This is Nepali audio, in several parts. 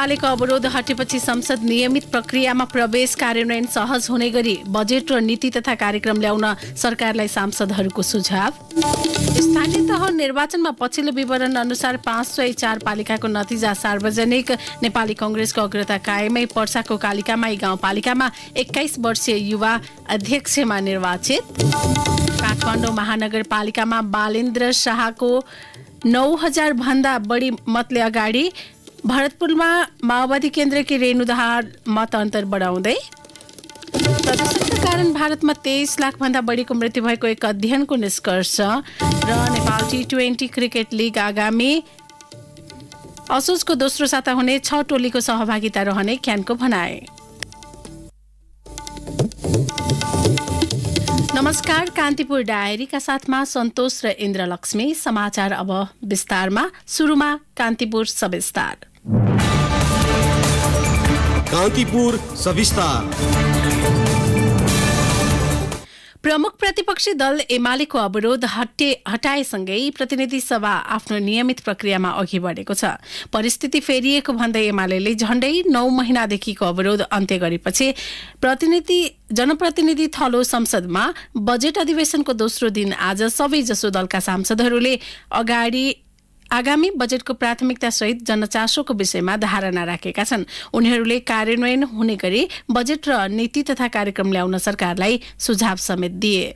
एमालेको अवरोध हटेपछि संसद नियमित प्रक्रियामा प्रवेश कार्यान्वयन सहज हुने गरी बजेट र नीति तथा कार्यक्रम ल्याउन सरकारलाई सांसदहरूको सुझाव। स्थानीय तह निर्वाचनमा पछिल्लो विवरण अनुसार पाँच सय चार पालिकाको नतिजा सार्वजनिक नेपाली कङ्ग्रेसको अग्रता कायमै पर्साको कालिकामाई गाउँपालिकामा एक्काइस वर्षीय युवा अध्यक्षमा निर्वाचित। काठमाडौँ महानगरपालिकामा बालेन्द्र शाहको नौ हजार भन्दा बढी मतले अगाडि भरतपुरमा माओवादी केन्द्रकी रेणुदाहार मत अन्तर बढाउँदै कारण भारतमा तेइस लाखभन्दा बढीको मृत्यु भएको एक अध्ययनको निष्कर्ष र Nepal T twenty cricket league आगामी असोजको दोस्रो साता हुने छ टोलीको सहभागिता रहने क्यानको भनाए। नमस्कार कान्तिपुर डायरीका साथमा सन्तोष र इन्द्रलक्ष्मी समाचार अब विस्तारमा। सुरुमा कान्तिपुर सविस्तार। कान्तिपुर सविस्तार। प्रमुख प्रतिपक्षी दल एमालेको अवरोध हटे हटाएसँगै प्रतिनिधि सभा आफ्नो नियमित प्रक्रियामा अघि बढेको छ। परिस्थिति फेरिएको भन्दै एमाले झण्डै नौ महिनादेखिको अवरोध अन्त्य गरेपछि प्रतिनिधि जनप्रतिनिधि थलो संसदमा बजेट अधिवेशनको दोस्रो दिन आज सबैजसो दलका सांसदहरूले अगाडि आगामी बजेटको प्राथमिकता सहित जनचासोको विषयमा धारणा राखेका छन्। उनीहरूले कार्यान्वयन हुने गरी बजेट र नीति तथा कार्यक्रम ल्याउन सरकारलाई सुझाव समेत दिए।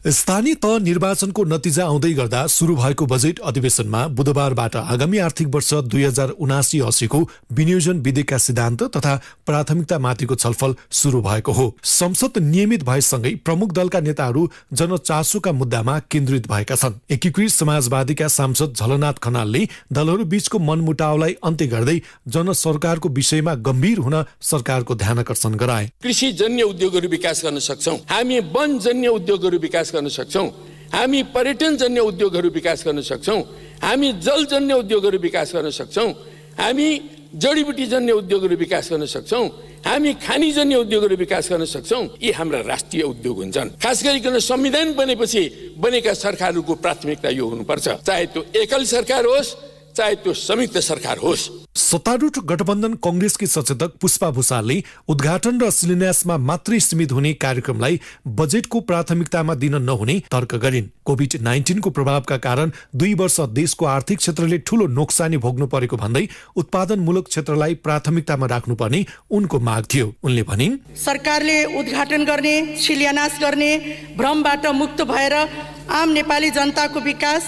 स्थानीय तह निर्वाचनको नतिजा आउँदै गर्दा सुरु भएको बजेट अधिवेशनमा बुधबारबाट आगामी आर्थिक वर्ष दुई हजार उनासी असीको विनियोजन विधेयकका सिद्धान्त तथा प्राथमिकतामाथिको छलफल सुरु भएको हो। संसद नियमित भएसँगै प्रमुख दलका नेताहरू जनचासोका मुद्दामा केन्द्रित भएका छन्। एकीकृत समाजवादीका सांसद झलनाथ खनालले दलहरू बीचको मनमुटावलाई अन्त्य गर्दै जन सरकारको विषयमा गम्भीर हुन सरकारको ध्यान आकर्षण गराए। कृषिजन्य उद्योगहरू विकास गर्न सक्छौँ। हामी वनजन्य उद्योगहरू विकास गर्न सक्छौँ। हामी पर्यटनजन्य उद्योगहरू विकास गर्न सक्छौँ। हामी जलजन्य उद्योगहरू विकास गर्न सक्छौँ। हामी जडीबुटीजन्य उद्योगहरू विकास गर्न सक्छौँ। हामी खानीजन्य उद्योगहरू विकास गर्न सक्छौँ। यी हाम्रा राष्ट्रिय उद्योग हुन्छन्। खास गरिकन संविधान बनेपछि बनेका सरकारहरूको प्राथमिकता यो हुनुपर्छ। चाहे त्यो एकल सरकार होस् चाहे त्यो संयुक्त सरकार होस्। सत्तारूढ गठबन्धन कङ्ग्रेसकी सचेतक पुष्पा भूषालले उद्घाटन र शिलान्यासमा मात्रै सीमित हुने कार्यक्रमलाई बजेटको प्राथमिकतामा दिन नहुने तर्क गरिन्। कोभिड नाइन्टिनको प्रभावका कारण दुई वर्ष देशको आर्थिक क्षेत्रले ठूलो नोक्सानी भोग्नु परेको भन्दै उत्पादनमूलक क्षेत्रलाई प्राथमिकतामा राख्नुपर्ने उनको माग थियो। उनले भनिन् सरकारले उद्घाटन गर्ने शिलान्यास गर्ने भ्रमबाट मुक्त भएर आम नेपाली जनताको विकास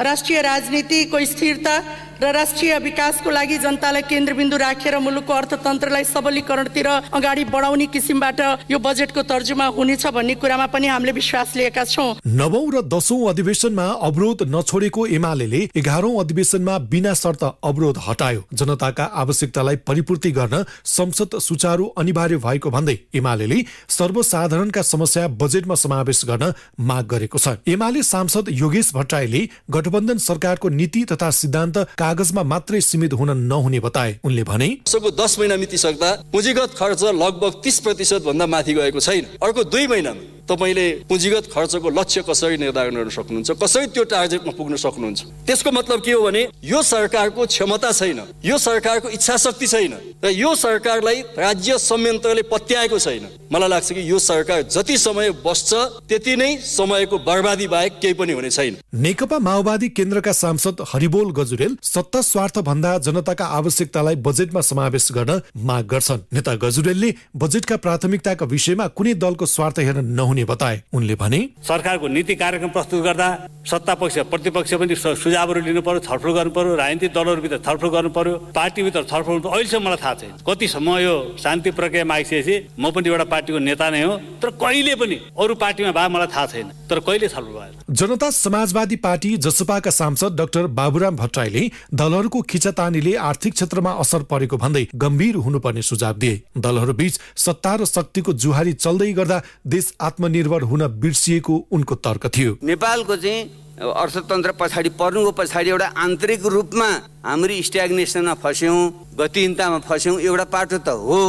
राष्ट्रिय राजनीतिको स्थिरता र राष्ट्रिय विकासको लागि जनतालाई केन्द्रबिन्दु राखेर मुलुकको अर्थतन्त्रलाई सबलीकरणतिर अगाडि बढाउने किसिमबाट यो बजेटको तर्जुमा हुनेछ भन्ने कुरामा पनि हामीले विश्वास लिएका छौँ। नवौं र दशौं अधिवेशनमा अवरोध नछोडेको एमाले एघारौं अधिवेशनमा बिना शर्त अवरोध हटायो। जनताका आवश्यकतालाई परिपूर्ति गर्न संसद सुचारू अनिवार्य भएको भन्दै एमाले सर्वसाधारणका समस्या बजेटमा समावेश गर्न माग गरेको छ। एमाले सांसद योगेश भट्टराईले गठबन्धन सरकारको नीति तथा सिद्धान्त कागजमा मात्रै सीमित हुन नहुने बताए। उनले भने दस महिना मितिसक्दा पुँजीगत खर्च लगभग तिस प्रतिशत भन्दा माथि गएको छैन। अर्को दुई महिनामा तपाईँले पुँजीगत खर्चको लक्ष्य कसरी निर्धारण गर्न सक्नुहुन्छ कसरी त्यो टार्गेटमा पुग्न सक्नुहुन्छ? त्यसको मतलब के हो भने यो सरकारको क्षमता छैन यो सरकारको इच्छा शक्ति छैन र यो सरकारलाई राज्य संयन्त्रले पत्याएको छैन। मलाई लाग्छ कि यो सरकार जति समय बस्छ त्यति नै समयको बर्बादी बाहेक केही पनि हुने छैन। नेकपा माओवादी केन्द्रका सांसद हरिबोल गजुरेल सत्ता स्वार्थ भन्दा जनताका आवश्यकतालाई बजेटमा समावेश गर्न माग गर्छन्। नेता गजुरेलले बजेटका प्राथमिकताका विषयमा कुनै दलको स्वार्थ हेर्न नहुने बताए। उनले भने सरकारको नीति कार्यक्रम प्रस्तुत गर्दा सत्ता पक्ष प्रतिपक्ष पनि सुझावहरू लिनु पर्यो छलफल गर्नु पर्यो राजनीतिक दलहरूभित्र छलफल गर्नु पर्यो पार्टीभित्र छलफल अहिलेसम्म मलाई थाहा छैन। कतिसम्म यो शान्ति प्रक्रियामा आइसकेपछि म पनि एउटा पार्टीको नेता नै हो। तर कहिले पनि अरू पार्टीमा भए मलाई थाहा छैन। तर कहिले छलफल भयो? जनता समाजवादी पार्टी जसपाका सांसद डाक्टर बाबुराम भट्टराईले दलहरूको खिचातानीले आर्थिक क्षेत्रमा असर परेको भन्दै गम्भीर हुनुपर्ने सुझाव दिए। दलहरू बीच सत्ता र शक्तिको जुहारी चल्दै गर्दा देश आत्मनिर्भर हुन बिर्सिएको उनको तर्क थियो। नेपालको चाहिँ अर्थतन्त्र पछाडि पर्नुको पछाडि एउटा आन्तरिक रूपमा हाम्रो स्ट्याग्नेसनमा फस्यौँ गतिहीनतामा फस्यौँ एउटा पाटो त हो।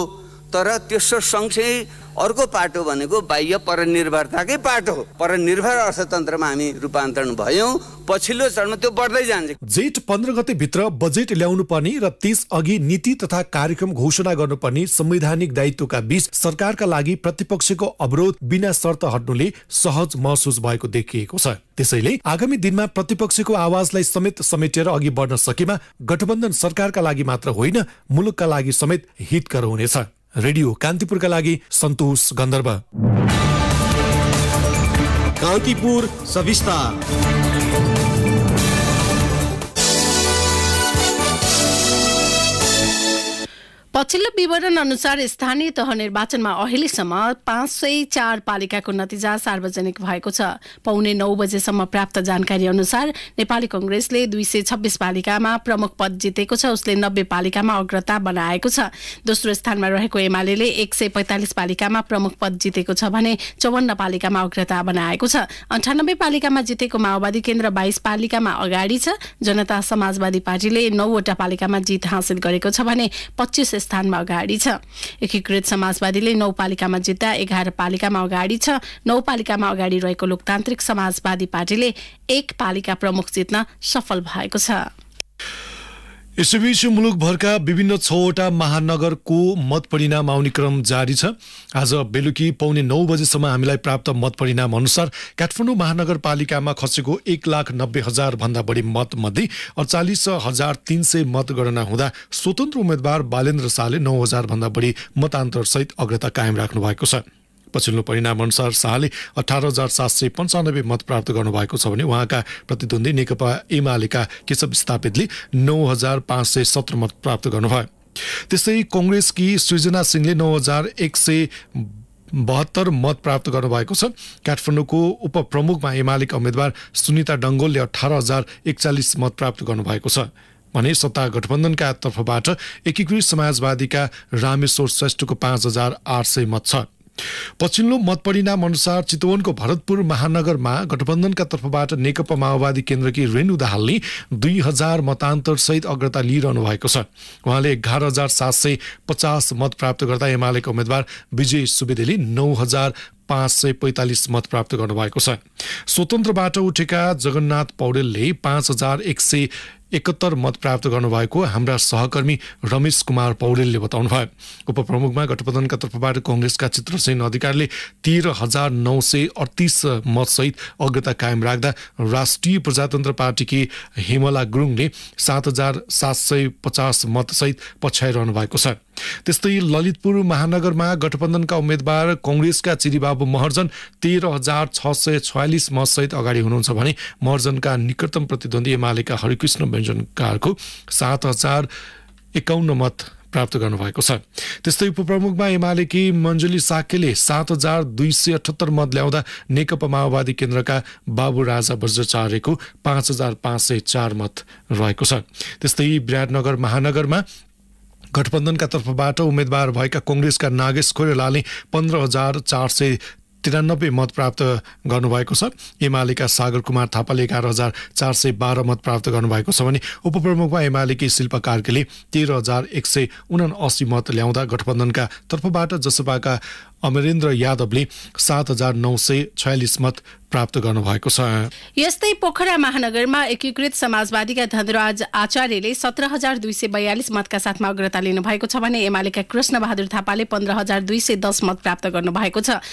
तर त्यसो सँगसँगै अर्को पाटो भनेको बाह्य परनिर्भरताकै पाटो हो। परनिर्भर अर्थतन्त्रमा हामी रूपान्तरण भयौँ पछिल्लो चरणमा त्यो बढ्दै जान्छ। जेठ पन्ध्र गते भित्र बजेट ल्याउनु पर्ने र त्यस अघि नीति तथा कार्यक्रम घोषणा गर्नुपर्ने संवैधानिक दायित्वका बीच सरकारका लागि प्रतिपक्षको अवरोध बिना शर्त हट्नुले सहज महसुस भएको देखिएको छ। त्यसैले आगामी दिनमा प्रतिपक्षको आवाजलाई समेत समेटेर अघि बढ्न सकेमा गठबन्धन सरकारका लागि मात्र होइन मुलुकका लागि समेत हितकर हुनेछ। रेडियो कान्तिपुरका लागि सन्तोष गन्धर्व। कान्तिपुर सविस्तार। पछिल्लो विवरण अनुसार स्थानीय तह निर्वाचनमा अहिलेसम्म पाँच सय चार पालिकाको नतिजा सार्वजनिक भएको छ। पौने नौ बजेसम्म प्राप्त जानकारी अनुसार नेपाली कंग्रेसले दुई सय छब्बिस पालिकामा प्रमुख पद जितेको छ उसले नब्बे पालिकामा अग्रता बनाएको छ। दोस्रो स्थानमा रहेको एमाले एक सय पैंतालिस पालिकामा प्रमुख पद जितेको छ भने चौवन्न पालिकामा अग्रता बनाएको छ। अन्ठानब्बे पालिकामा जितेको माओवादी केन्द्र बाइस पालिकामा अगाडि छ। जनता समाजवादी पार्टीले नौवटा पालिकामा जित हासिल गरेको छ भने पच्चीस स्थानमा अगाडि छ। एकीकृत समाजवादीले नौ पालिकामा जित्दा एघार पालिकामा अगाडि छ। नौ पालिकामा अगाडि रहेको लोकतान्त्रिक समाजवादी पार्टीले एक पालिका प्रमुख जित्न सफल भएको छ। यसैबीच मुलुकभरका विभिन्न छवटा महानगरको मत परिणाम आउने क्रम जारी छ। आज बेलुकी पौने नौ बजेसम्म हामीलाई प्राप्त मत परिणाम अनुसार काठमाडौँ महानगरपालिकामा खसेको एक लाख नब्बे हजार भन्दा बढी मत मध्ये अडचालिस हजार तिन सय मतगणना हुँदा स्वतन्त्र उम्मेद्वार बालेन्द्र शाहले नौ हजार भन्दा बढी मतान्तरसहित अग्रता कायम राख्नु भएको छ। पछिल्लो परिणाम अनुसार शाहले अठार हजार सात सय पन्चानब्बे मत प्राप्त गर्नुभएको छ भने उहाँका प्रतिद्वन्दी नेकपा एमालेका केशव स्थापितले नौ हजार पाँच सय सत्र मत प्राप्त गर्नुभयो। त्यस्तै कङ्ग्रेसकी सृजना सिंहले नौ हजार एक सय बहत्तर मत प्राप्त गर्नुभएको छ। काठमाडौँको उपप्रमुखमा एमालेका उम्मेद्वार सुनिता डङ्गोलले अठार हजार एकचालिस मत प्राप्त गर्नुभएको छ। भने सत्ता गठबन्धनका तर्फबाट एकीकृत समाजवादीका रामेश्वर श्रेष्ठको पाँच हजार आठ सय मत छ। पछिल्लो मत परिणाम अनुसार चितवनको भरतपुर महानगरमा गठबन्धनका तर्फबाट नेकपा माओवादी केन्द्रकी रेणु दाहालले दुई हजार मतान्तरसहित अग्रता लिइरहनु भएको छ। उहाँले एघार हजार सात सय पचास मत प्राप्त गर्दा एमालेका उम्मेद्वार विजय सुवेदीले नौ हजार पाँच सय पैँतालिस मत प्राप्त गर्नुभएको छ। स्वतन्त्रबाट उठेका जगन्नाथ पौडेलले पाँच हजार एक सय एकहत्तर मत प्राप्त गर्नुभएको हाम्रा सहकर्मी रमेश कुमार पौडेलले बताउनुभयो। उपप्रमुखमा गठबन्धनका तर्फबाट कङ्ग्रेसका चित्रसेन अधिकारीले तेह्र हजार नौ सय अडतिस मतसहित अग्रता कायम राख्दा राष्ट्रिय प्रजातन्त्र पार्टीकी हेमला गुरुङले सात हजार सात सय पचास मतसहित पछ्याइरहनु भएको छ। त्यस्तै ललितपुर महानगरमा गठबन्धनका उम्मेद्वार कङ्ग्रेसका चिरीबाबु महर्जन तेह्र हजार छ सय छयालिस मतसहित अगाडि हुनुहुन्छ भने महर्जनका निकटतम प्रतिद्वन्दी एमालेका हरिकृष्ण व्यञ्जनकारको सात हजार एकाउन्न मत प्राप्त गर्नुभएको छ। त्यस्तै उपप्रमुखमा एमालेकी मञ्जुली साकेले सात हजार दुई सय अठहत्तर मत ल्याउँदा नेकपा माओवादी केन्द्रका बाबु राजा वज्राचार्यको पाँच हजार पाँच सय चार मत रहेको छ। त्यस्तै विराटनगर महानगरमा गठबन्धनका तर्फबाट उम्मेद्वार भएका कङ्ग्रेसका नागेश कोइरालाले पन्ध्र हजार चार सय तिरानब्बे मत प्राप्त गर्नुभएको छ। एमालेका सागर कुमार थापाले एघार हजार चार सय बाह्र मत प्राप्त गर्नुभएको छ भने उपप्रमुखमा एमालेकी शिल्पा कार्कीले तेह्र हजार एक सय उना अस्सी मत ल्याउँदा गठबन्धनका तर्फबाट जसपाका अमरेन्द्र यादवले सात हजार नौ सय छयालिस मत प्राप्त गर्नुभएको छ। यस्तै पोखरा महानगरमा एकीकृत समाजवादीका धनराज आचार्यले सत्र हजार दुई सय बयालिस मतका साथमा अग्रता लिनुभएको छ भने एमालेका कृष्ण बहादुर थापाले पन्ध्र हजार दुई सय दस मत प्राप्त गर्नुभएको छ।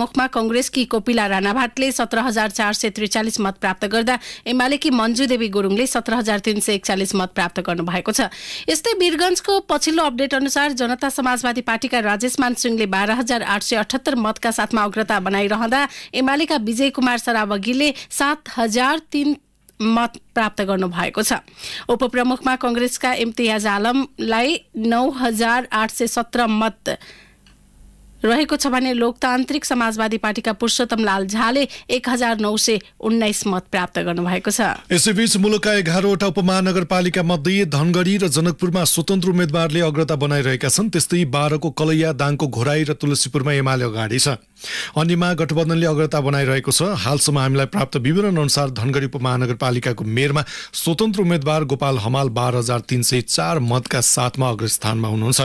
उपप्रमुखमा कंग्रेसकी कोपिला राणाभाटले सत्र हजार चार सय त्रिचालिस मत प्राप्त गर्दा एमालेकी मञ्जु देवी गुरुङले सत्र हजार तीन सय एकचालिस मत प्राप्त गर्नुभएको छ। यस्तै वीरगंजको पछिल्लो अपडेट अनुसार जनता समाजवादी पार्टीका राजेश मान सिंहले बाह्र हजार आठ सय अठहत्तर मतका साथमा अग्रता बनाइरहँदा एमालेका विजय कुमार सरावगीले सात हजार तीन मत प्राप्त गर्नु भएको छ। उपप्रमुखमा कंग्रेसका इम्तियाज आलमलाई नौ हजार आठ सय सत्र मत रहेको छ भने लोकतान्त्रिक समाजवादी पार्टीका पुरुषोत्तम लाल झाले एक हजार नौ सय उन्नाइस मत प्राप्त गर्नुभएको छ। यसैबीच मुलुकका एघारवटा उपमहानगरपालिका मध्ये धनगढी र जनकपुरमा स्वतन्त्र उम्मेद्वारले अग्रता बनाइरहेका छन् त्यस्तै बाह्रको कलैया दाङको घोराई र तुलसीपुरमा एमाले अगाडि छ अन्यमा गठबन्धनले अग्रता बनाइरहेको छ। हालसम्म हामीलाई प्राप्त विवरण अनुसार धनगढी उपमहानगरपालिकाको मेयरमा स्वतन्त्र उम्मेद्वार गोपाल हमाल बाह्र हजार तिन सय चार मतका साथमा अग्रस्थानमा हुनुहुन्छ।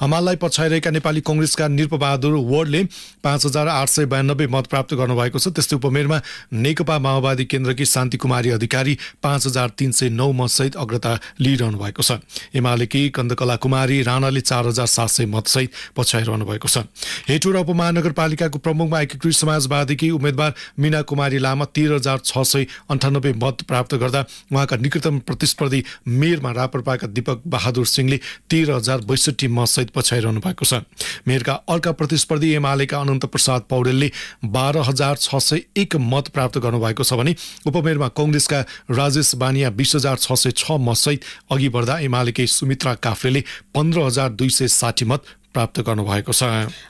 हमाललाई पछ्याइरहेका नेपाली कङ्ग्रेसका निरपबहादुर वर्डले पाँच हजार आठ सय बयानब्बे मत प्राप्त गर्नुभएको छ। त्यस्तै उपमेयरमा नेकपा माओवादी केन्द्रकी शान्ति कुमारी अधिकारी पाँच हजार तिन सय नौ मतसहित अग्रता लिइरहनु भएको छ। एमालेकी कन्दकला कुमारी राणाले चार हजार सात सय मतसहित पछ्याइरहनु भएको छ हेटौँडा उपमहानगरपालिकाको प्रमुखमा एकीकृत समाजवादीकी उम्मेद्वार मिना कुमारी लामा तेह्र हजार छ सय अन्ठानब्बे मत प्राप्त गर्दा उहाँका निकटतम प्रतिस्पर्धी मेयरमा राप्रपाका दीपक बहादुर सिंहले तेह्र हजार बैसठी मतसहित पछ्याइरहनु भएको छ। मेयरका अर्का प्रतिस्पर्धी एमालेका अनन्त प्रसाद पौडेलले बाह्र हजार छ सय एक मत प्राप्त गर्नुभएको छ भने उपमेयरमा कङ्ग्रेसका राजेश बानिया बिस हजार छ सय छ मतसहित अघि बढ्दा एमालेकै सुमित्रा काफ्रेले पन्ध्र हजार दुई सय साठी मत प्राप्त गर्नुभएको छ।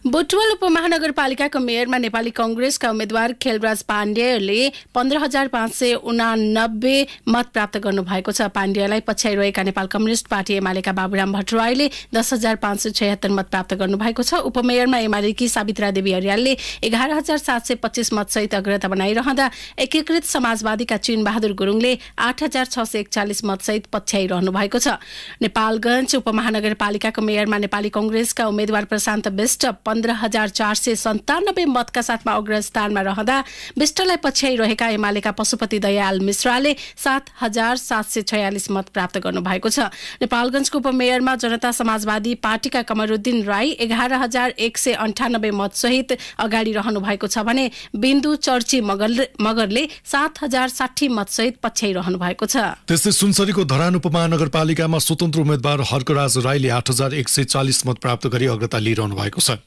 बुटवल उपमहानगरपालिकाको मेयरमा नेपाली कङ्ग्रेसका उम्मेद्वार खेलराज पाण्डेले पन्ध्र हजार पाँच सय उनानब्बे मत प्राप्त गर्नुभएको छ। पाण्डेलाई पछ्याइरहेका नेपाल कम्युनिस्ट पार्टी एमालेका बाबुराम भट्टराईले दस हजार पाँच सय छयत्तर मत प्राप्त गर्नुभएको छ। उपमेयरमा एमालेकी सावित्रा देवी हरियालले एघार हजार सात सय पच्चिस मतसहित अग्रता बनाइरहँदा एकीकृत समाजवादीका चिन बहादुर गुरुङले आठ हजार छ सय एकचालिस मतसहित पछ्याइरहनु भएको छ। नेपालगञ्ज उपमहानगरपालिकाको मेयरमा नेपाली कङ्ग्रेसका उम्मेद्वार प्रशान्त विष्ट पन्ध्र हजार चार सय सन्तानब्बे मतका साथमा अग्रस्थानमा रहँदा विष्टलाई पछ्याइरहेका एमालेका पशुपति दयाल मिश्राले सात हजार सात सय छयालिस मत प्राप्त गर्नुभएको छ। नेपालगञ्जको उपमेयरमा जनता समाजवादी पार्टीका कमरुद्दिन राई एघार हजार एक सय अन्ठानब्बे मतसहित अगाडि रहनु भएको छ भने बिन्दु चर्ची मगर मगरले सात हजार साठी मतसहित पछ्याइरहनु भएको छ। त्यस्तै सुनसरीको धरान उपमहानगरपालिकामा स्वतन्त्र उम्मेद्वार हर्कराज राईले आठ हजार एक सय चालिस मत प्राप्त गरी। अग्रता लिइरहनु भएको छ।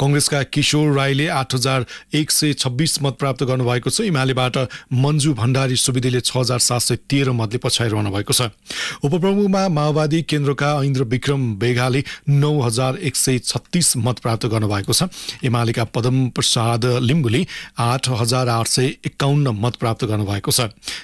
कङ्ग्रेसका किशोर राईले आठ हजार एक सय छब्बिस मत प्राप्त गर्नुभएको छ। हिमालयबाट मन्जु भण्डारी सुविदीले छ हजार सात सय तेह्र मतले पछ्याइरहनु भएको छ। उपप्रमुखमा माओवादी केन्द्रका ऐन्द्र विक्रम बेगाले नौ हजार एक सय छत्तिस मत प्राप्त गर्नुभएको छ। एमालेका पदम प्रसाद लिम्बुले आठ हजार आठ सय एकाउन्न मत प्राप्त गर्नुभएको छ।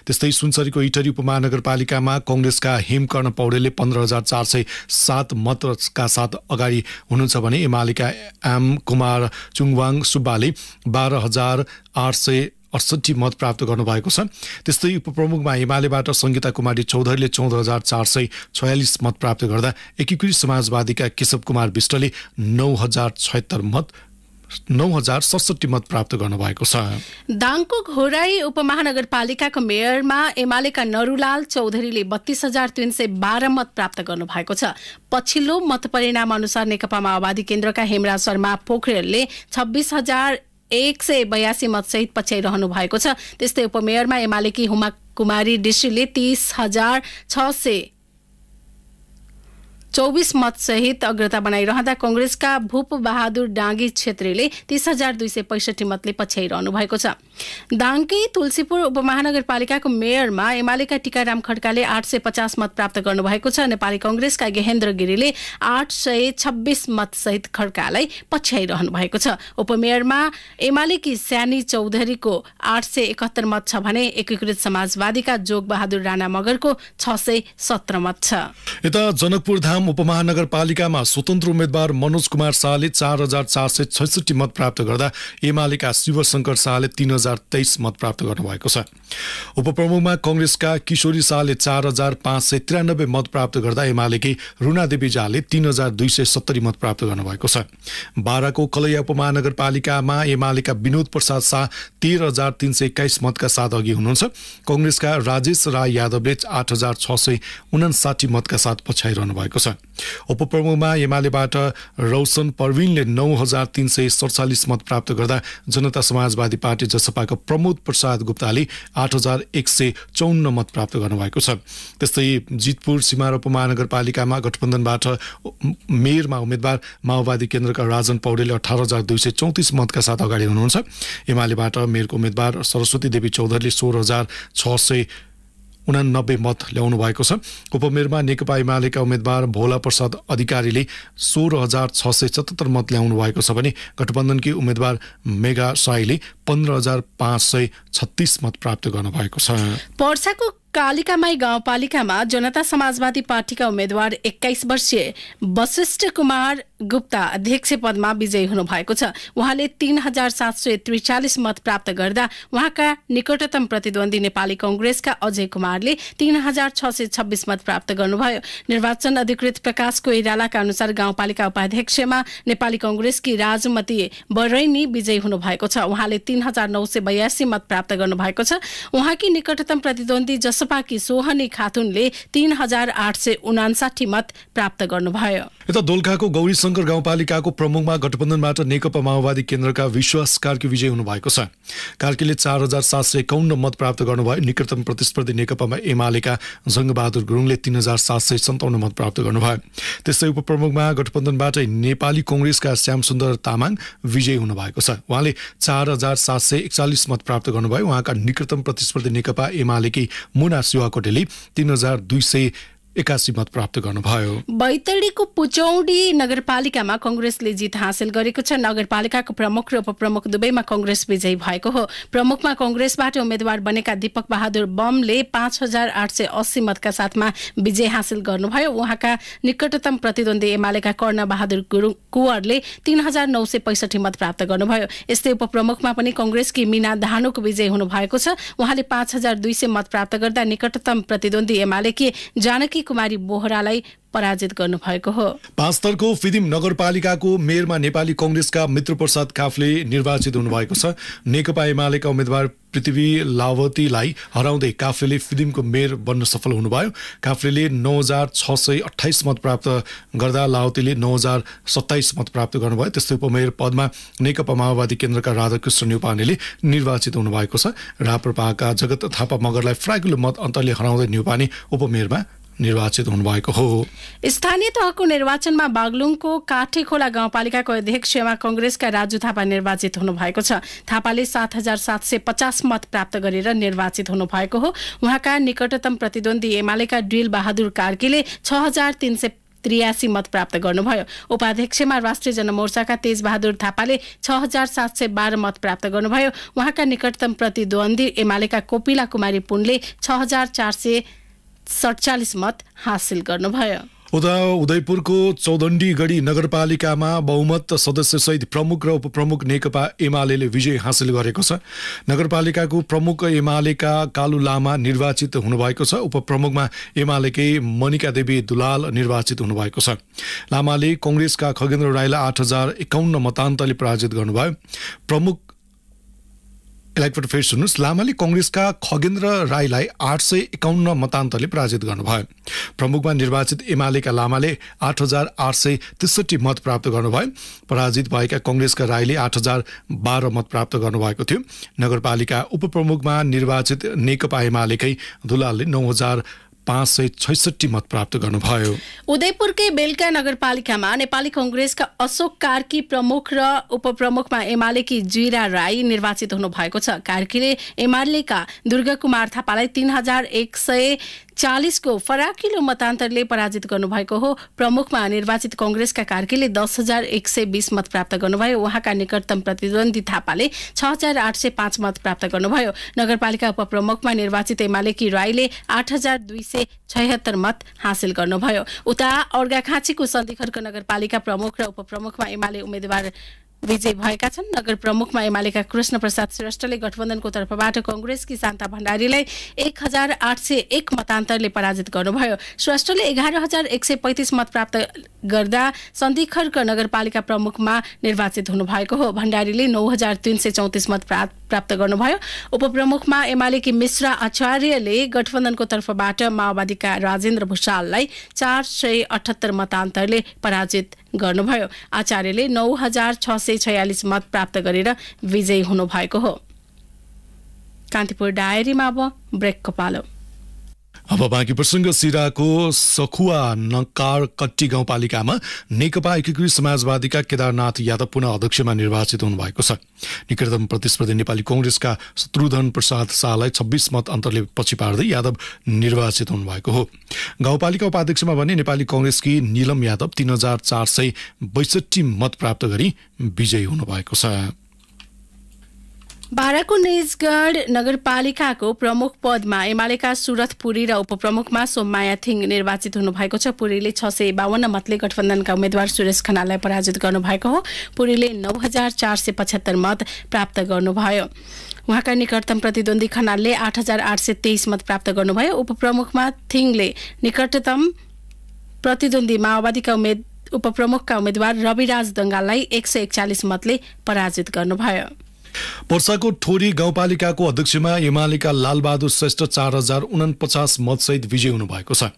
त्यस्तै सुनसरीको इटरी उपमहानगरपालिकामा कङ्ग्रेसका हेमकर्ण पौडेलले पन्ध्र हजार चार सय सात मतका साथ अगाडि हुनुहुन्छ भने एमालेका एम कुमार चुङवाङ सुब्बाले बाह्र हजार आठ सय अडसठी मत प्राप्त गर्नुभएको छ। त्यस्तै उपप्रमुखमा हिमालयबाट सङ्गीता कुमारी चौधरीले चौध हजार चार सय छयालिस मत प्राप्त गर्दा एकीकृत समाजवादीका केशव कुमार विष्टले नौ हजार छयत्तर मत नौ हजार सडसठी मत प्राप्त गर्नुभएको छ। दाङको घोराई उपमहानगरपालिकाको मेयरमा एमालेका नरुलाल चौधरीले बत्तीस हजार तीन सय बाह्र मत प्राप्त गर्नुभएको छ। पछिल्लो मत परिणाम अनुसार नेकपा माओवादी केन्द्रका हेमराज शर्मा पोखरेलले छब्बिस हजार एक सय बयासी मतसहित पछ्याइरहनु भएको छ। त्यस्तै उपमेयरमा एमालेकी हुमा कुमारी डिसीले तीस हजार छ सय चौबिस मतसहित अग्रता बनाइरहँदा कङ्ग्रेसका भूप बहादुर डाँगी छेत्रीले तीस हजार दुई सय पैसठी मतले पछ्याइरहनु भएको छ। दाङकै तुलसीपुर उपमहानगरपालिकाको मेयरमा एमालेका टीकाराम खड्काले आठ सय पचास मत प्राप्त गर्नुभएको छ। नेपाली कङ्ग्रेसका गेहेन्द्र गिरीले आठ सय छब्बिस मतसहित खड्कालाई पछ्याइरहनु भएको छ। उपमेयरमा एमालेकी स्यानी चौधरीको आठ सय एकात्तर मत छ भने एकीकृत समाजवादीका जोग बहादुर राणा मगरको छ सय सत्र मत छ। यता जनकपुर उपमहानगरपालिकामा स्वतन्त्र उम्मेद्वार मनोज कुमार शाहले चार हजार चार सय छैसठी मत प्राप्त गर्दा एमालेका शिवशङ्कर शाहले तीन हजार तेइस मत प्राप्त गर्नुभएको छ। उपप्रमुखमा कङ्ग्रेसका किशोरी शाहले चार हजार पाँच सय त्रियानब्बे मत प्राप्त गर्दा एमालेकी रुणादेवी झाले तीन हजार दुई सय सत्तरी मत प्राप्त गर्नुभएको छ। बाह्रको कलैया उपमहानगरपालिकामा एमालेका विनोद प्रसाद शाह तेह्र हजार तिन सय एक्काइस मतका साथ अघि हुनुहुन्छ। कङ्ग्रेसका राजेश राय यादवले आठ हजार छ सय उनासाठी मतका साथ पछ्याइरहनु भएको छ। उपप्रमुखमा एमालेबाट रौशन परविनले नौ हजार तिन सय सडचालिस मत प्राप्त गर्दा जनता समाजवादी पार्टी जसपाका प्रमोद प्रसाद गुप्ताले आठ हजार एक सय चौन्न मत प्राप्त गर्नुभएको छ। त्यस्तै जितपुर सिमार उपमहानगरपालिकामा गठबन्धनबाट मेयरमा उम्मेद्वार माओवादी केन्द्रका राजन पौडेलले अठार हजार दुई सय चौतिस मतका साथ अगाडि हुनुहुन्छ। एमालेबाट मेयरको उम्मेद्वार सरस्वती देवी चौधरीले सोह्र हजार छ सय उनानब्बे मत ल्याउनु भएको छ। उपमेयरमा नेकपा एमालेका उम्मेद्वार भोला प्रसाद अधिकारीले सोह्र हजार छ सय सतहत्तर मत ल्याउनु भएको छ भने गठबन्धनकी उम्मेद्वार मेगा साईले पन्ध्र हजार पाँच सय छत्तिस मत प्राप्त गर्नुभएको छ। पर्साको कालिकामाई गाउँपालिकामा जनता समाजवादी पार्टीका उम्मेद्वार एक्काइस वर्षीय वशिष्ठ कुमार गुप्ता अध्यक्ष पदमा विजयी हुनु भएको छ। उहाँले तीन हजार सात सय त्रिचालिस मत प्राप्त गर्दा उहाँका निकटतम प्रतिद्वन्दी नेपाली कंग्रेसका अजय कुमारले तीन हजार छ सय छब्बीस मत प्राप्त गर्नुभयो। निर्वाचन अधिकृत प्रकाश कोइरालाका अनुसार गाउँपालिका उपाध्यक्षमा नेपाली कंग्रेसकी राजमती बरैनी विजयी हुनु भएको छ। उहाँले तीन हजार नौ सय बयासी मत प्राप्त गर्नुभएको छ। उहाँकी निकटतम प्रतिद्वन्दी जसपाकी सोहनी खातुनले तीन हजार आठ सय उनासाठी मत प्राप्त गर्नुभयो। यता दोलखाको गौरी शङ्कर गाउँपालिकाको प्रमुखमा गठबन्धनबाट नेकपा माओवादी केन्द्रका विश्वास कार्की विजय हुनुभएको छ। कार्कीले चार हजार सात सय एकाउन्न मत प्राप्त गर्नुभयो। निकटतम प्रतिस्पर्धी नेकपामा एमालेका जङ्गबहादुर गुरुङले तीन हजार सात सय सन्ताउन्न मत प्राप्त गर्नुभयो। त्यस्तै उपप्रमुखमा गठबन्धनबाट नेपाली कङ्ग्रेसका श्यामसुन्दर तामाङ विजयी हुनुभएको छ। उहाँले चार हजार सात सय एकचालिस मत प्राप्त गर्नुभयो। उहाँका निकटतम प्रतिस्पर्धी नेकपा एमालेकी मुना शिवाकोटेले तीन हजार दुई सय एकासी मत प्राप्त गर्नुभयो। बैतडीको पुचौडी नगरपालिकामा कंग्रेसले जित हासिल गरेको छ। नगरपालिकाको प्रमुख र उपप्रमुख दुवैमा कंग्रेस विजयी भएको हो। प्रमुखमा कंग्रेसबाट उम्मेद्वार बनेका दीपक बहादुर बमले पाँच हजार आठ सय अस्सी मतका साथमा विजय हासिल गर्नुभयो। उहाँका निकटतम प्रतिद्वन्दी एमालेका कर्ण बहादुर गुरुङ कुवरले तीन हजार नौ सय पैसठी मत प्राप्त गर्नुभयो। यस्तै उपप्रमुखमा पनि कंग्रेसकी मीना धानुको विजय हुनु भएको छ। उहाँले पाँच हजार दुई सय मत प्राप्त गर्दा निकटतम प्रतिद्वन्दी एमालेकी जानकी कुमारी बोहरालाई पराजित गर्नुभएको हो। पाँचतरको फिदिम नगरपालिकाको मेयरमा नेपाली कङ्ग्रेसका मित्रप्रसाद काफले निर्वाचित हुनुभएको छ। नेकपा एमालेका उम्मेद्वार पृथ्वी लावतीलाई हराउँदै काफ्लेले फिदिमको मेयर बन्न सफल हुनुभयो। काफ्लेले नौ हजार छ सय अठाइस मत प्राप्त गर्दा लावतीले नौ हजार सत्ताइस मत प्राप्त गर्नुभयो। त्यस्तै उपमेयर पदमा नेकपा माओवादी केन्द्रका राधाकृष्ण न्युपानेले निर्वाचित हुनुभएको छ। राप्रपाका जगत थापा मगरलाई फ्राइकुलो मत अन्तरले हराउँदै न्युपाने उपमेयरमा निर्वाचित हुनुभएको हो। स्थानीय तहको निर्वाचनमा बागलुङको काठे खोला गाउँपालिकाको अध्यक्षमा कंग्रेसका राजु थापा निर्वाचित हुनुभएको छ। थापाले सात हजार सात सय पचास मत प्राप्त गरेर निर्वाचित हुनुभएको हो। उहाँका निकटतम प्रतिद्वन्दी एमालेका ड्रिल बहादुर कार्कीले छ हजार तीन सय त्रियासी मत प्राप्त गर्नुभयो। उपाध्यक्षमा राष्ट्रिय जनमोर्चाका तेज बहादुर थापाले छ हजार सात सय बाह्र मत प्राप्त गर्नुभयो। उहाँका निकटतम प्रतिद्वन्दी एमालेका कोपिला कुमारी पुनले छ हजार चार सय सडचालिस मत हासिल गर्नुभयो। उता उदयपुरको चौदण्डीगढी नगरपालिकामा बहुमत सदस्यसहित प्रमुख र उपप्रमुख नेकपा एमाले विजय हासिल गरेको छ। नगरपालिकाको प्रमुख एमालेका कालु लामा निर्वाचित हुनुभएको छ। उपप्रमुखमा एमालेकै मनिका देवी दुलाल निर्वाचित हुनुभएको छ। लामाले कङ्ग्रेसका खगेन्द्र राईलाई आठ हजार एकाउन्न मतान्तरले पराजित गर्नुभयो। प्रमुख एकपल्ट फेरि सुन्नुहोस्। लामाले कङ्ग्रेसका खगेन्द्र राईलाई आठ सय एकाउन्न मतान्तरले पराजित गर्नुभयो। प्रमुखमा निर्वाचित एमालेका लामाले आठ हजार आठ सय त्रिसठी मत प्राप्त गर्नुभयो। पराजित भएका कङ्ग्रेसका राईले आठ हजार बाह्र मत प्राप्त गर्नुभएको थियो। नगरपालिका उपप्रमुखमा निर्वाचित नेकपा एमालेकै दुलालले नौ हजार पाँच सय मत प्राप्त गर्नुभयो। उदयपुरकै बेलका नगरपालिकामा नेपाली कंग्रेसका अशोक कार्की प्रमुख र उपप्रमुखमा एमालेकी जिरा राई निर्वाचित हुनु भएको छ। कार्कीले एमालेका दुर्गा कुमार थापालाई तीन हजार एक सय चालिसको फराकिलो मतान्तरले पराजित गर्नुभएको हो। प्रमुखमा निर्वाचित कंग्रेसका कार्कीले दस हजार एक सय बीस मत प्राप्त गर्नुभयो। उहाँका निकटतम प्रतिद्वन्दी थापाले छ हजार आठ सय पाँच मत प्राप्त गर्नुभयो। नगरपालिका उपप्रमुखमा निर्वाचित एमालेकी राईले आठ हजार दुई सय छयत्तर मत हासिल गर्नुभयो। उता अर्घाखाँचीको सन्धिखर्क नगरपालिका प्रमुख र उपप्रमुखमा एमाले उम्मेद्वार विजय भएका छन्। नगर प्रमुखमा एमालेका कृष्ण प्रसाद श्रेष्ठले गठबन्धनको तर्फबाट कंग्रेसकी शान्ता भण्डारीलाई एक हजार आठ सय एक मतान्तरले पराजित गर्नुभयो। श्रेष्ठले एघार हजार एक सय पैँतिस मत प्राप्त गर्दा सन्धिखर्क नगरपालिका प्रमुखमा निर्वाचित हुनुभएको हो। भण्डारीले नौ हजार तीन सय चौतिस मत प्राप्त गर्नुभयो। उपप्रमुखमा एमालेकी मिश्रा आचार्यले गठबन्धनको तर्फबाट माओवादीका राजेन्द्र भूषाललाई चार सय अठहत्तर मतान्तरले पराजित गर्नुभयो। आचार्यले नौ हजार छ सय छयालिस मत प्राप्त गरेर विजयी हुनुभएको हो। कान्तिपुर डायरीमा अब ब्रेकको पालो। अब बाँकी प्रसङ्ग सिराको सखुवा नकार कट्टी गाउँपालिकामा नेकपा एकीकृत समाजवादीका केदारनाथ यादव पुनः अध्यक्षमा निर्वाचित हुनुभएको छ। निकटतम प्रतिस्पर्धी नेपाली कङ्ग्रेसका शत्रुधन प्रसाद शाहलाई छब्बिस मत अन्तरले पछि पार्दै यादव निर्वाचित हुनुभएको हो। गाउँपालिका उपाध्यक्षमा भने नेपाली कङ्ग्रेसकी निलम यादव तीन हजार चार सय बैसठी मत प्राप्त गरी विजयी हुनुभएको छ। बाराको निजगढ नगरपालिकाको प्रमुख पदमा एमालेका सुरथ पुरी र उपप्रमुखमा सोममाया थिङ निर्वाचित हुनुभएको छ। पुरीले छ सय बाहन्न मतले गठबन्धनका उम्मेद्वार सुरेश खनाललाई पराजित गर्नुभएको हो। पुरीले नौ हजार चार सय पचहत्तर मत प्राप्त गर्नुभयो। उहाँका निकटतम प्रतिद्वन्दी खनालले आठ हजार आठ सय तेइस मत प्राप्त गर्नुभयो। उपप्रमुखमा थिङले निकटतम प्रतिद्वन्दी माओवादीका उम्मेद उपप्रमुखका उम्मेद्वार रविराज दङ्गाललाई एक सय एकचालिस मतले पराजित गर्नुभयो। पर्साको ठोरी गाउँपालिकाको अध्यक्षमा एमालेका लालबहादुर श्रेष्ठ चार हजार उनपचास मतसहित विजय हुनुभएको छ।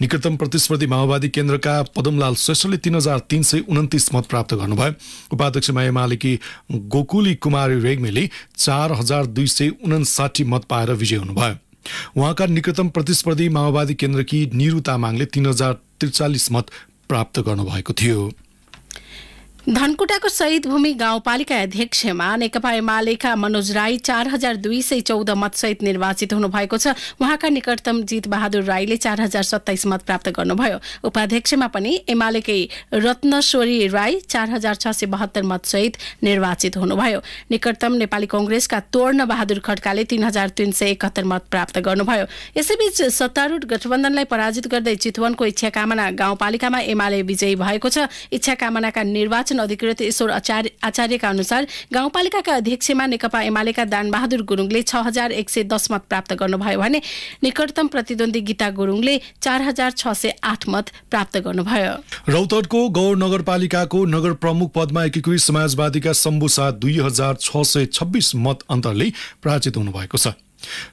निकटतम प्रतिस्पर्धी माओवादी केन्द्रका पदमलाल श्रेष्ठले तीन हजार तीन सय उन्तिस मत प्राप्त गर्नुभयो। उपाध्यक्षमा एमालेकी गोकुली कुमारी रेग्मीले चार हजार दुई सय उनासाठी मत पाएर विजय हुनुभयो। उहाँका निकटतम प्रतिस्पर्धी माओवादी केन्द्रकी निरु तामाङले तीन हजार त्रिचालिस मत प्राप्त गर्नुभएको थियो। धनकुटाको शहीद भूमि गाउँपालिका अध्यक्षमा नेकपा एमालेका मनोज राई चार हजार दुई सय चौध मतसहित निर्वाचित हुनुभएको छ। उहाँका निकटतम जित बहादुर राईले चार हजार सत्ताइस मत प्राप्त गर्नुभयो। उपाध्यक्षमा पनि एमालेकै रत्नश्वरी राई चार हजार छ सय बहत्तर मतसहित निर्वाचित हुनुभयो। निकटतम नेपाली कंग्रेसका तोर्ण बहादुर खड्काले तीन हजार तीन सय एकहत्तर मत प्राप्त गर्नुभयो। यसैबीच सत्तारूढ गठबन्धनलाई पराजित गर्दै चितवनको इच्छा कामना गाउँपालिकामा एमाले विजयी भएको छ। इच्छा कामनाका निर्वाचन अधिकृत ईश्वर आचार्य आचार्यका अनुसार गाउँपालिकाका अध्यक्षमा नेकपा एमालेका दानबहादुर गुरुङले छ हजार एक सय दस मत प्राप्त गर्नुभयो भने निकटतम प्रतिद्वन्दी गीता गुरुङले चार हजार छ सय आठ मत प्राप्त गर्नुभयो। रौतडको गौर नगरपालिकाको नगर प्रमुख पदमा एकीकृत समाजवादीका शम्भु शाह दुई हजार छ सय छब्बिस मत अन्तरले पराजित हुनुभएको छ।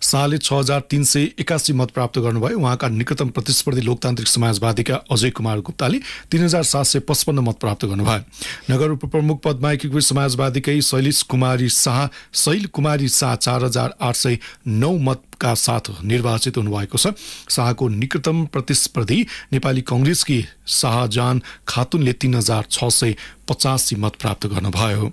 शाहले छ हजार तिन सय एकासी मत प्राप्त गर्नुभयो। उहाँका निकटतम प्रतिस्पर्धी लोकतान्त्रिक समाजवादीका अजय कुमार गुप्ताले तीन हजार सात सय पचपन्न मत प्राप्त गर्नुभयो। नगर उपप्रमुख पदमा एकीकृत समाजवादीकै शैलेश कुमारी शाह शैल कुमारी शाह चार हजार आठ सय नौ मतका साथ निर्वाचित हुनुभएको छ। शाहको निकटतम प्रतिस्पर्धी नेपाली कङ्ग्रेसकी शाहजान खातुनले तीन हजार छ सय पचासी मत प्राप्त गर्नुभयो।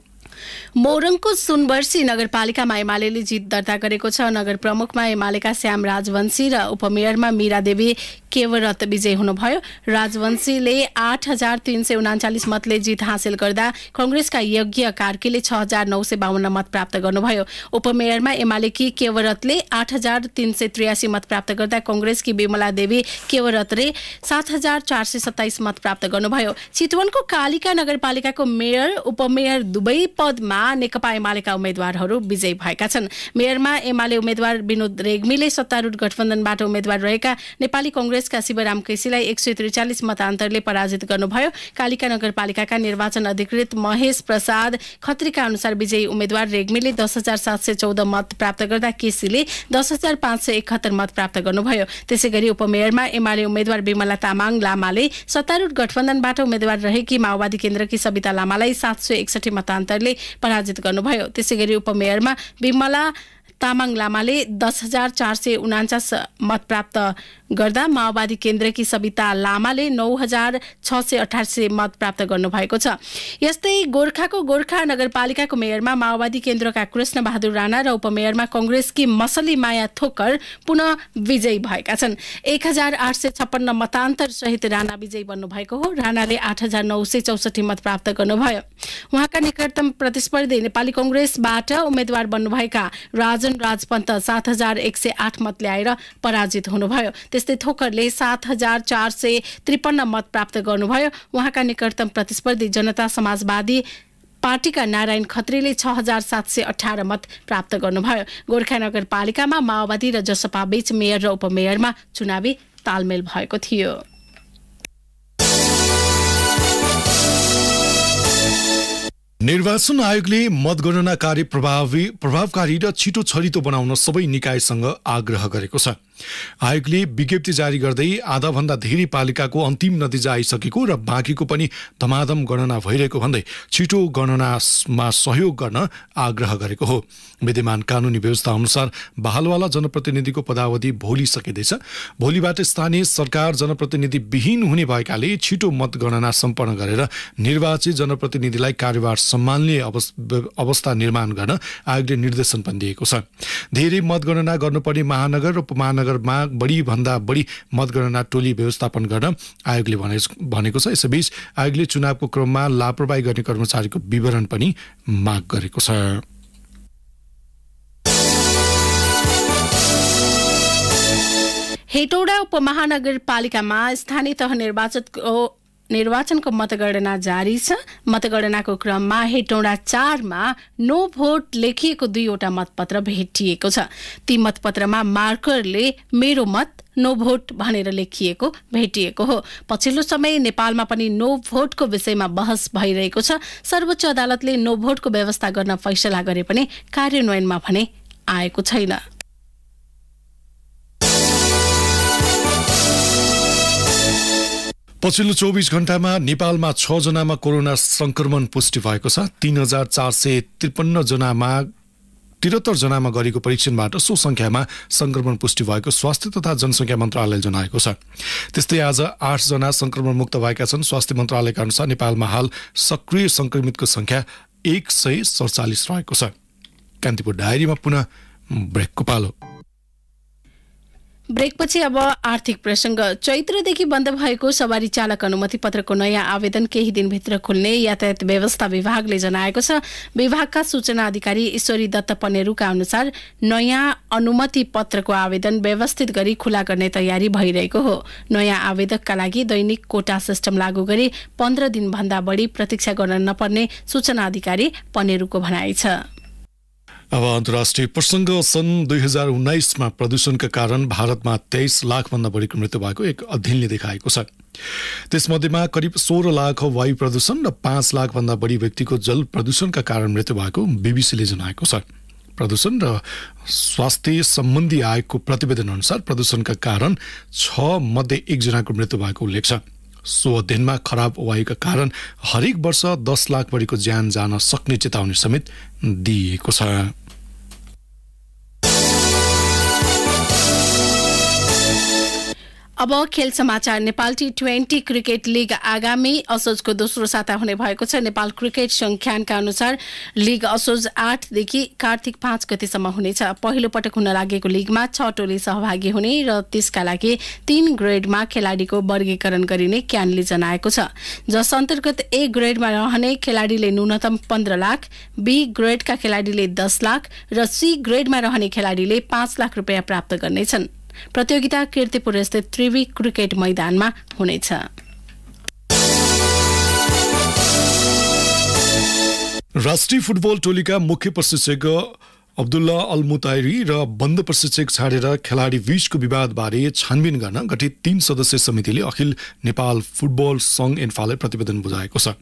मोरङको सुनवर्सी नगरपालिकामा एमाले जित दर्ता गरेको छ। नगर प्रमुखमा एमालेका श्याम राजवंशी र उपमेयरमा मीरा देवी केवरत विजय हुनुभयो। राजवंशीले आठ हजार तीन सय उनाचालिस मतले जित हासिल गर्दा कंग्रेसका यज्ञ कार्कीले छ हजार नौ सय बाहन्न मत प्राप्त गर्नुभयो। उपमेयरमा एमालेकी केवरतले आठ हजार तीन सय त्रियासी मत प्राप्त गर्दा कंग्रेसकी विमला देवी केवरतले सात हजार चार सय सत्ताइस मत प्राप्त गर्नुभयो। चितवनको कालिका नगरपालिकाको मेयर उपमेयर दुवै पदमा नेकपा एमालेका उम्मेद्वारहरू विजयी भएका छन्। मेयरमा एमाले उम्मेद्वार विनोद रेग्मीले सत्तारूढ गठबन्धनबाट उम्मेद्वार रहेका नेपाली कंग्रेसका शिवराम केसीलाई एक सय त्रिचालिस मतान्तरले पराजित गर्नुभयो। कालिका नगरपालिकाका निर्वाचन अधिकृत महेश प्रसाद खत्रीका अनुसार विजयी उम्मेद्वार रेग्मीले दस हजार सात सय चौध मत प्राप्त गर्दा केसीले दस हजार पाँच सय एकहत्तर मत प्राप्त गर्नुभयो। त्यसै गरी उपमेयरमा एमाले उम्मेद्वार विमला तामाङ लामाले सत्तारूढ गठबन्धनबाट उम्मेद्वार रहेकी माओवादी केन्द्रकी सविता लामालाई सात सय एकसठी मतान्तरले पराजित गर्नुभयो। त्यसै गरी उपमेयरमा विमला तामाङ लामाले दस हजार चार सय उनान्चास मत प्राप्त गर्दा माओवादी केन्द्रकी सविता लामाले नौ हजार छ सय अठासी मत प्राप्त गर्नुभएको छ। यस्तै गोर्खाको गोर्खा नगरपालिकाको मेयरमा माओवादी केन्द्रका कृष्ण बहादुर राणा र उपमेयरमा कंग्रेसकी मसली माया थोकर पुनः विजयी भएका छन्। एक हजार आठ सय छप्पन्न मतान्तर सहित राणा विजयी बन्नुभएको हो। राणाले आठ हजार नौ सय चौसठी मत प्राप्त गर्नुभयो। उहाँका निकटतम प्रतिस्पर्धी नेपाली कंग्रेसबाट उम्मेद्वार बन्नुभएका राजन राजपन्त सात हजार एक सय आठ मत ल्याएर पराजित हुनुभयो। त्यस्तै थोकरले सात हजार चार सय त्रिपन्न मत प्राप्त गर्नुभयो। उहाँका निकटतम प्रतिस्पर्धी जनता समाजवादी पार्टीका नारायण खत्रीले छ हजार सात सय अठार मत प्राप्त गर्नुभयो। गोर्खा नगरपालिकामा माओवादी र जसपा बीच मेयर र उपमेयरमा चुनावी तालमेल भएको थियो। निर्वाचन आयोगले मतगणना कार्य प्रभावी प्रभावकारी र छिटो छरितो बनाउन सबै निकायसँग आग्रह गरेको छ। आयोगले विज्ञप्ति जारी गर्दै आधाभन्दा धेरै पालिकाको अन्तिम नतिजा आइसकेको र बाँकीको पनि धमाधम गणना भइरहेको भन्दै छिटो गणनामा सहयोग गर्न आग्रह गरेको हो। विद्यमान कानुनी व्यवस्था अनुसार बहालवाला जनप्रतिनिधिको पदावधि भोलि सकिँदैछ। भोलिबाट स्थानीय सरकार जनप्रतिनिधि विहीन हुने भएकाले छिटो मतगणना सम्पन्न गरेर निर्वाचित जनप्रतिनिधिलाई कार्यभार सम्हाल्ने अवस्था निर्माण गर्न आयोगले निर्देशन पनि दिएको छ। धेरै मतगणना गर्नुपर्ने महानगर र नगरमा बढीभन्दा बढी मतगणना टोली व्यवस्थापन गर्न आयोगले भने भनेको छ। यसैबीच आयोगले चुनावको क्रममा लापरवाही गर्ने कर्मचारीको विवरण पनि माग गरेको छ। हेटौडा उपमहानगरपालिकामा स्थानीय तह निर्वाचनको निर्वाचनको मतगणना जारी छ। मतगणनाको क्रममा हेटौडा चारमा नो भोट लेखिएको दुईवटा मतपत्र भेटिएको छ। ती मतपत्रमा मार्करले मेरो मत नो भोट भनेर लेखिएको भेटिएको हो। पछिल्लो समय नेपालमा पनि नो भोटको विषयमा बहस भइरहेको छ। सर्वोच्च अदालतले नो भोटको व्यवस्था गर्न फैसला गरे पनि कार्यान्वयनमा भने आएको छैन। पछिल्लो चौबिस घण्टामा नेपालमा छ जनामा कोरोना संक्रमण पुष्टि भएको छ। तीन हजार चार सय त्रिपन्न जनामा त्रिहत्तर जनामा गरेको परीक्षणबाट सो संख्यामा संक्रमण पुष्टि भएको स्वास्थ्य तथा जनसङ्ख्या मन्त्रालयले जनाएको छ। त्यस्तै आज आठजना संक्रमण मुक्त भएका छन्। स्वास्थ्य मन्त्रालयका अनुसार नेपालमा हाल सक्रिय संक्रमितको संख्या एक सय सडचालिस रहेको छ। कान्तिपुर डायरीमा पुनः ब्रेकको पालो। ब्रेकपछि अब आर्थिक प्रसङ्ग। चैत्रदेखि बन्द भएको सवारी चालक अनुमति पत्रको नयाँ आवेदन केही दिनभित्र खुल्ने यातायात व्यवस्था विभागले जनाएको छ। विभागका सूचना अधिकारी ईश्वरी दत्त पनेरूका अनुसार नयाँ अनुमति पत्रको आवेदन व्यवस्थित गरी खुला गर्ने तयारी भइरहेको हो। नयाँ आवेदकका लागि दैनिक कोटा सिस्टम लागू गरी पन्ध्र दिनभन्दा बढी प्रतीक्षा गर्न नपर्ने सूचना अधिकारी पनेरूको भनाइ छ। अब अन्तर्राष्ट्रिय प्रसङ्ग सन् दुई हजार उन्नाइसमा प्रदूषणका कारण भारतमा तेइस लाखभन्दा बढीको मृत्यु भएको एक अध्ययनले देखाएको छ। त्यसमध्येमा करिब सोह्र लाख वायु प्रदूषण र पाँच लाखभन्दा बढी व्यक्तिको जल प्रदूषणका कारण मृत्यु भएको बीबीसीले जनाएको छ। प्रदूषण र स्वास्थ्य सम्बन्धी आयोगको प्रतिवेदन अनुसार प्रदूषणका कारण छ मध्ये एकजनाको मृत्यु भएको उल्लेख छ। सो अध्ययनमा खराब वायुका कारण हरेक वर्ष दस लाख बढीको ज्यान जान सक्ने चेतावनी समेत दिइएको छ। अब खेल समाचार Nepal T twenty cricket league आगामी असोजको दोस्रो साता हुने भएको छ। नेपाल क्रिकेट संख्यानका अनुसार लिग असोज आठदेखि कार्तिक पाँच गतिसम्म हुनेछ। पहिलो पटक हुन लागेको लिगमा छ टोली सहभागी हुने र त्यसका लागि तीन ग्रेडमा खेलाडीको वर्गीकरण गरिने क्यानले जनाएको छ। जस अन्तर्गत ए ग्रेडमा रहने खेलाडीले न्यूनतम पन्ध्र लाख बी ग्रेडका खेलाडीले दस लाख र सी ग्रेडमा रहने खेलाडीले पाँच लाख रुपियाँ प्राप्त गर्नेछन्। प्रतियोगिता किर्तिपुर स्थित त्रिवी क्रिकेट मैदानमा हुनेछ। राष्ट्रिय फुटबल टोलीका मुख्य प्रशिक्षक अब्दुल्ला अल्मुताइरी र बन्द प्रशिक्षक छाडेर खेलाडी बीचको विवादबारे छानबिन गर्न गठित तीन सदस्यीय समितिले अखिल नेपाल फुटबल सङ्घ एन्फालाई प्रतिवेदन बुझाएको छ।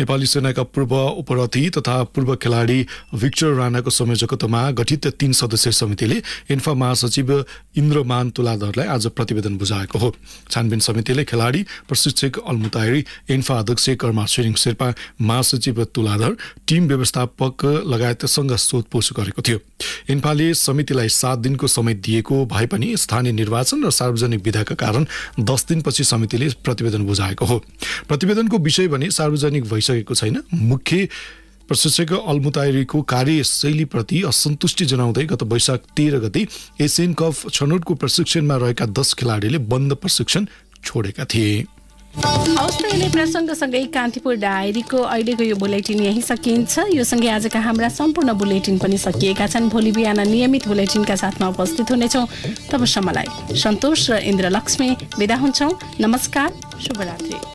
नेपाली सेनाका पूर्व उपरथी तथा पूर्व खेलाडी विक्टर राणाको संयोजकत्वमा गठित तीन सदस्यीय समितिले इन्फा महासचिव इन्द्रमान तुलाधरलाई आज प्रतिवेदन बुझाएको हो। छानबिन समितिले खेलाडी प्रशिक्षक अलमुतायरी इन्फा अध्यक्ष कर्मा छिरिङ शेर्पा महासचिव तुलाधर टिम व्यवस्थापक लगायतसँग सोधपुछ गरेको थियो। इन्फाले समितिलाई सात दिनको समय दिएको भए पनि स्थानीय निर्वाचन र सार्वजनिक विधाका कारण दस दिनपछि समितिले प्रतिवेदन बुझाएको हो। प्रतिवेदनको विषय भने भइसकेको छैन। मुख्य प्रशिक्षक अल्मुतायरीको कार्यशैलीप्रति असन्तुष्टि जनाउँदै गत वैशाख तेह्र गते एसियन कप छनौटको प्रशिक्षणमा रहेका दस खेलाडीले बन्द प्रशिक्षण छोडेका थिए। यिनै प्रसङ्गसँगै कान्तिपुर डायरीको अहिलेको यो बुलेटिन यही सकिन्छ। यो सँगै आजका हाम्रा सम्पूर्ण बुलेटिन पनि सकिएका छन्। भोलि बिहान नियमित बुलेटिनका साथमा उपस्थित हुनेछौँ। तबसम्मलाई सन्तोष र इन्द्रलक्ष्मी विदा हुन्छौँ। नमस्कार शुभरात्रि।